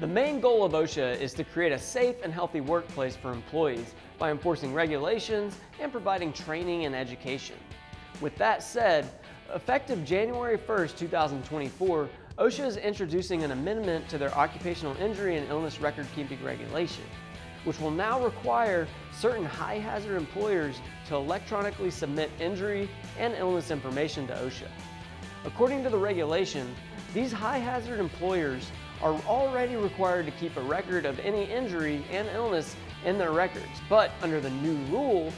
The main goal of OSHA is to create a safe and healthy workplace for employees by enforcing regulations and providing training and education. With that said, effective January 1st, 2024, OSHA is introducing an amendment to their occupational injury and illness record keeping regulation, which will now require certain high hazard employers to electronically submit injury and illness information to OSHA. According to the regulation, these high hazard employers are already required to keep a record of any injury and illness in their records. But under the new rule,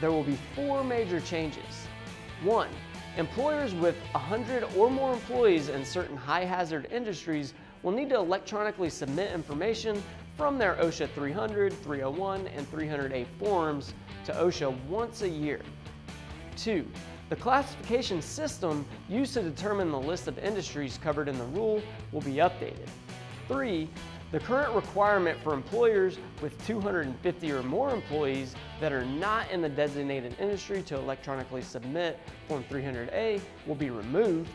there will be four major changes. One, employers with 100 or more employees in certain high hazard industries will need to electronically submit information from their OSHA 300, 301, and 300A forms to OSHA once a year. Two, the classification system used to determine the list of industries covered in the rule will be updated. Three, the current requirement for employers with 250 or more employees that are not in the designated industry to electronically submit Form 300A will be removed.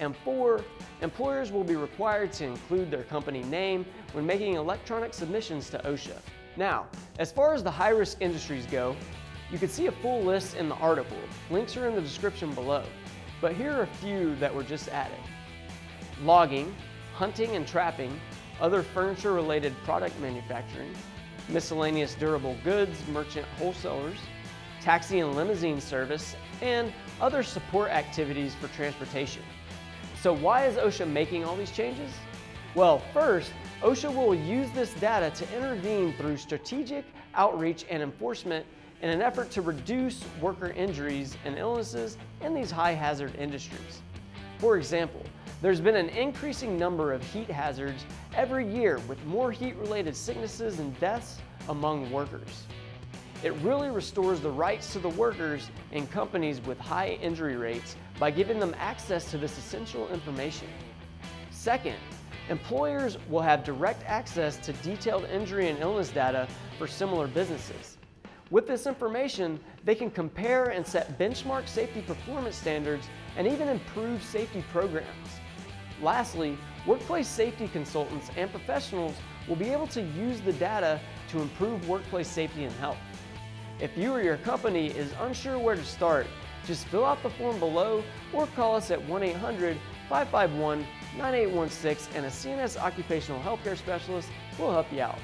And four, employers will be required to include their company name when making electronic submissions to OSHA. Now, as far as the high-risk industries go, you can see a full list in the article. Links are in the description below. But here are a few that were just added. Logging, hunting and trapping, other furniture related product manufacturing, miscellaneous durable goods, merchant wholesalers, taxi and limousine service, and other support activities for transportation. So why is OSHA making all these changes? Well, first, OSHA will use this data to intervene through strategic outreach and enforcement in an effort to reduce worker injuries and illnesses in these high hazard industries. For example, there's been an increasing number of heat hazards every year with more heat related sicknesses and deaths among workers. It really restores the rights to the workers in companies with high injury rates by giving them access to this essential information. Second, employers will have direct access to detailed injury and illness data for similar businesses. With this information, they can compare and set benchmark safety performance standards and even improve safety programs. Lastly, workplace safety consultants and professionals will be able to use the data to improve workplace safety and health. If you or your company is unsure where to start, just fill out the form below or call us at 1-800-551-9816 and a CNS occupational healthcare specialist will help you out.